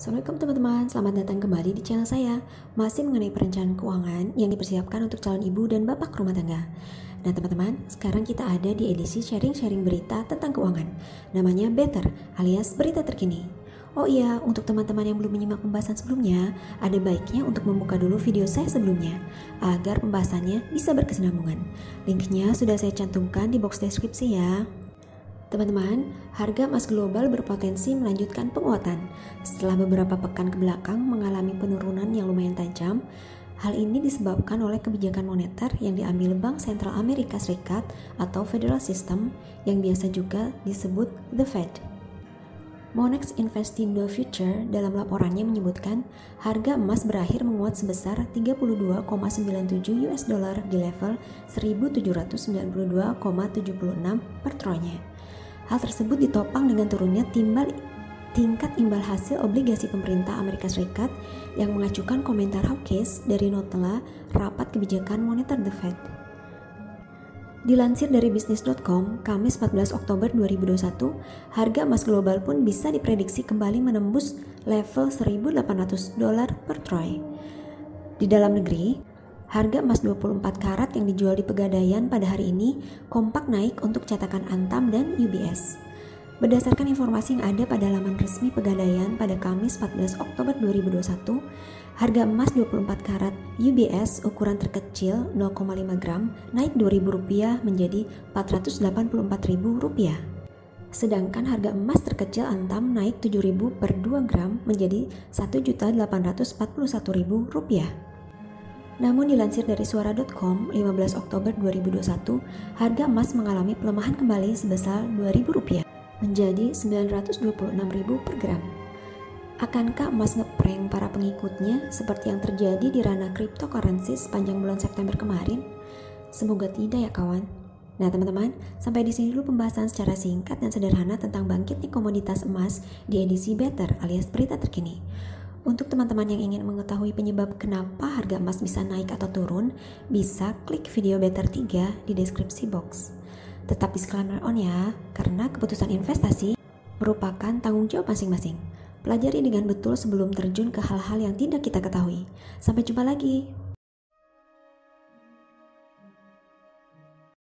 Assalamualaikum teman-teman, selamat datang kembali di channel saya Masih mengenai perencanaan keuangan yang dipersiapkan untuk calon ibu dan bapak rumah tangga Nah teman-teman, sekarang kita ada di edisi sharing-sharing berita tentang keuangan Namanya Better alias berita terkini Oh iya, untuk teman-teman yang belum menyimak pembahasan sebelumnya, ada baiknya untuk membuka dulu video saya sebelumnya, agar pembahasannya bisa berkesinambungan. Linknya sudah saya cantumkan di box deskripsi ya. Teman-teman, harga emas global berpotensi melanjutkan penguatan setelah beberapa pekan ke belakang mengalami penurunan yang lumayan tajam. Hal ini disebabkan oleh kebijakan moneter yang diambil Bank Sentral Amerika Serikat atau Federal System yang biasa juga disebut The Fed. Monex Investindo Future dalam laporannya menyebutkan harga emas berakhir menguat sebesar 32,97 US dollar di level 1792,76 per troynya. Hal tersebut ditopang dengan turunnya timbal tingkat imbal hasil obligasi pemerintah Amerika Serikat yang mengacukan komentar hawkish dari notela rapat kebijakan moneter The Fed. Dilansir dari bisnis.com, Kamis 14 Oktober 2021, harga emas global pun bisa diprediksi kembali menembus level 1.800 dolar per troy. Di dalam negeri, Harga emas 24 karat yang dijual di Pegadaian pada hari ini kompak naik untuk cetakan Antam dan UBS. Berdasarkan informasi yang ada pada laman resmi Pegadaian pada Kamis 14 Oktober 2021, harga emas 24 karat UBS ukuran terkecil 0,5 gram naik Rp2.000 menjadi Rp484.000. Sedangkan harga emas terkecil Antam naik Rp7.000 per 2 gram menjadi Rp1.841.000. Namun dilansir dari suara.com 15 Oktober 2021, harga emas mengalami pelemahan kembali sebesar Rp2.000 menjadi Rp926.000 per gram. Akankah emas ngeprank para pengikutnya seperti yang terjadi di ranah cryptocurrency sepanjang bulan September kemarin? Semoga tidak ya kawan. Nah teman-teman, sampai di sini dulu pembahasan secara singkat dan sederhana tentang bangkitnya komoditas emas di edisi Better alias berita terkini. Untuk teman-teman yang ingin mengetahui penyebab kenapa harga emas bisa naik atau turun, bisa klik video Better 3 di deskripsi box. Tetap disclaimer on ya, karena keputusan investasi merupakan tanggung jawab masing-masing. Pelajari dengan betul sebelum terjun ke hal-hal yang tidak kita ketahui. Sampai jumpa lagi.